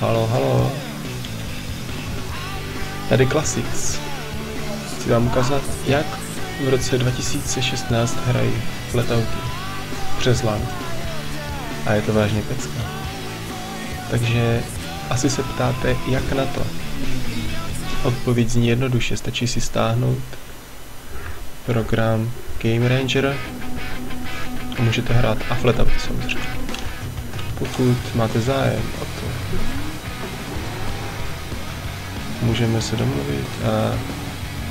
Halo, halo. Tady Classics. Chci vám ukázat, jak v roce 2016 hrají letauky přes LAN. A je to vážně pecka. Takže asi se ptáte, jak na to. Odpověď zní jednoduše, stačí si stáhnout program Game Ranger a můžete hrát a fletauty samozřejmě. Pokud máte zájem o můžeme se domluvit a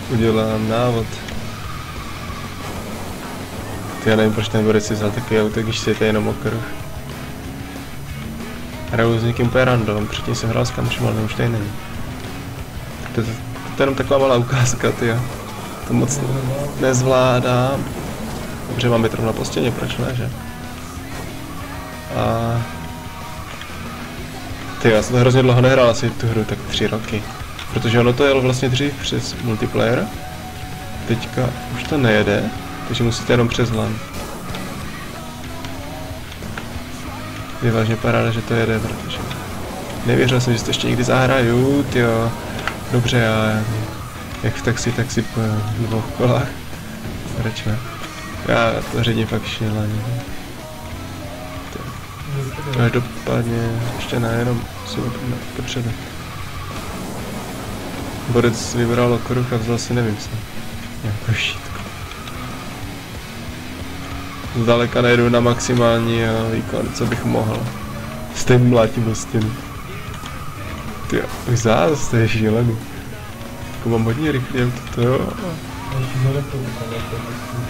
udělám návod. Ty já nevím, proč ten borec si vzal takový auto, když si je jenom okruh. Hraju s někým úplně random, předtím jsem hrál s kamošem, ale už tady není. To, to, to je jenom taková malá ukázka, ty To moc nezvládám. Dobře, mám je na postěně, proč ne, že? A... Ty, já jsem to hrozně dlouho nehrál asi tu hru, tak tři roky. Protože ono to jelo vlastně dřív přes multiplayer. Teďka už to nejede, takže musíte jenom přes LAN. Je vážně paráda, že to jede, protože nevěřil jsem, že to ještě někdy zahraju, jo. Dobře, já jak v taxi, tak si po dvou kolách. Ne? Já to řadím fakt šíleně. Každopádně ještě ne, jenom si dopředu. Borec vybral okruh a vzal si nevím co. Nějakou šítku. Zdaleka nejdu na maximální výkon, co bych mohl. Stejně mlátím do stěny. Ty už zás, to je šílený. Jako mám hodně rychlý auto, to jo.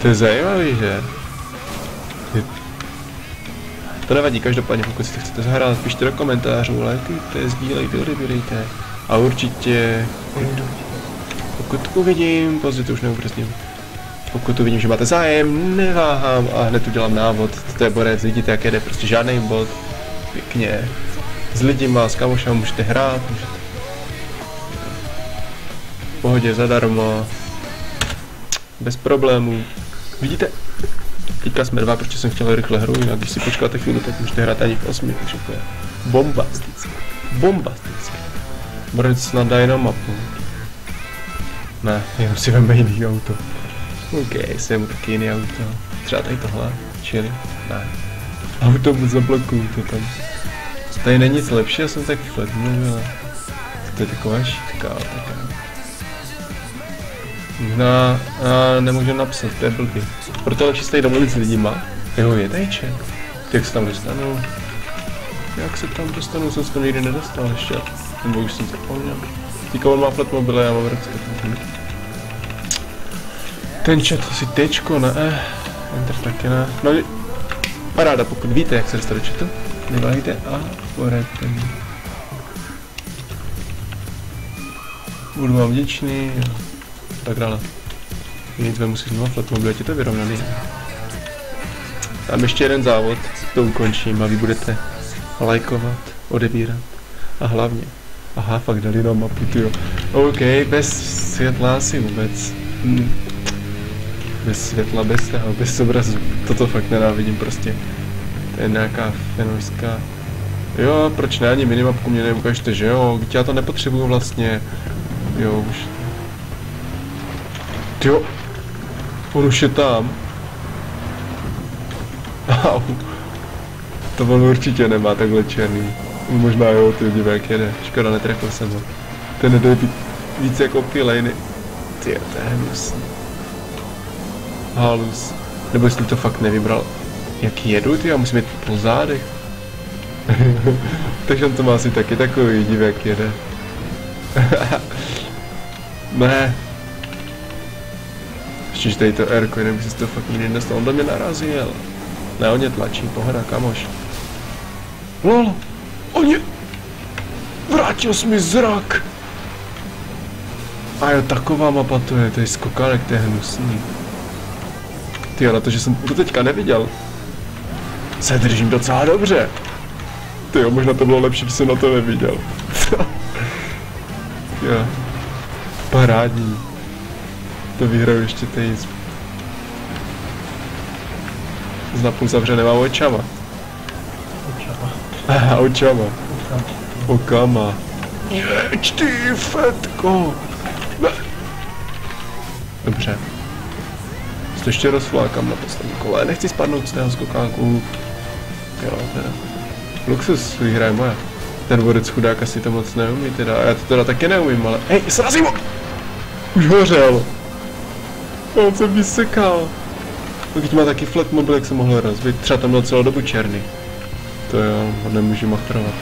To je zajímavý, že? Je... To nevadí, každopádně, pokud si to chcete zahrát, pište do komentářů, lajkujte, sdílejte, odebírejte. A určitě, pokud, uvidím, později to už neupřesním. Pokud uvidím, že máte zájem, neváhám a hned udělám návod. To je borec, vidíte, jak jede, prostě žádný bod. Pěkně. S lidima, s kamošem můžete hrát, můžete v pohodě zadarmo. Bez problémů. Vidíte? Teďka jsme dva, protože jsem chtěl rychle hru, a když si počkáte chvíli, tak můžete hrát ani v osmi, takže to je bombastické. Bombastické. Borec na Dynamapu. Ne, jenom si veme jiný auto. OK, jsem taky jiný auto. Třeba tady tohle, čili, ne. Autobus zablokuju to tam. Tady není nic lepší, já jsem tak flet mluvil. To je taková šítka, taká. Možná, a nemůžu napsat, to je blbý. Proto lepší se tady domluvit s lidima. Jo, je tajček. Jak se tam dostanu? Jak se tam dostanu, jsem se tam nikdy nedostal ještě. Nebo už jsem zapomněl. Teďka on má flat mobile, já mám ruce. Ten chat asi tečko, ne? Enter taky ne. No, paráda, pokud víte, jak se dostat do chatu, neváhejte a poradte mi. Budu vám vděčný. Tak dále. Vemu si znovu flat mobile, je to vyrovnaný. Tam ještě jeden závod, to ukončím a vy budete lajkovat, odebírat a hlavně Aha, fakt dali na mapu, tyjo. OK, bez světla asi vůbec. Hm. Bez světla, bez toho, bez obrazu. Toto fakt nenávidím prostě. To je nějaká fenorská... Jo, proč ne, ani minimapku mě neukážete, že jo? Já to nepotřebuju vlastně. Jo, už... Jo. On už je tam. Au. To on určitě nemá takhle černý. Možná jo, ty divé, jak jede. Škoda, netrefil jsem ho. Ten jde víc jako ty lejny. Ty, to je hnusný. Halus. Nebo jestli to fakt nevybral. Jak jedu, ty, já musím jít po zádech. Takže on to má asi taky takový divek jede. ne. Ještě, tady to Rko, nevím, jestli to fakt nikdy nedostal. On do mě narazil. Ne, on mě tlačí, pohoda, kamoš. LOL. Oni... Vrátil jsi mi zrak. A jo, taková mapa to je, to je skokanek, to je hnusný. Ty na to, že jsem to teďka neviděl, se držím docela dobře. Ty jo, možná to bylo lepší, když jsem na to neviděl. jo. Parádní. To vyhraju ještě tady s napůl zavřenýma očama. Očama. očama. Okama. Jeď ty, fetko. Dobře. To ještě rozflákám na poslední kole. Nechci spadnout z tého skokánku. Jo, teda. Luxus vyhraje moje. Ten vodec chudák asi to moc neumí teda. Já to teda taky neumím, ale... Hej, srazím ho! Už hořel. On se vysekal. Pokud má taky flat mobil, jak se mohl rozbit. Třeba tam byl celou dobu černý. To jo, ho nemůžu machtrovat.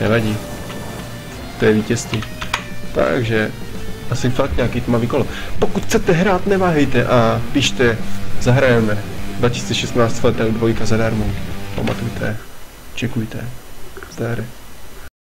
Nevadí. To je vítězství. Takže asi fakt nějaký tmavý kolo. Pokud chcete hrát, neváhejte a pište, zahrajeme. 2016 FTU dvojka zadarmo. Pamatujte, čekujte. Zdar.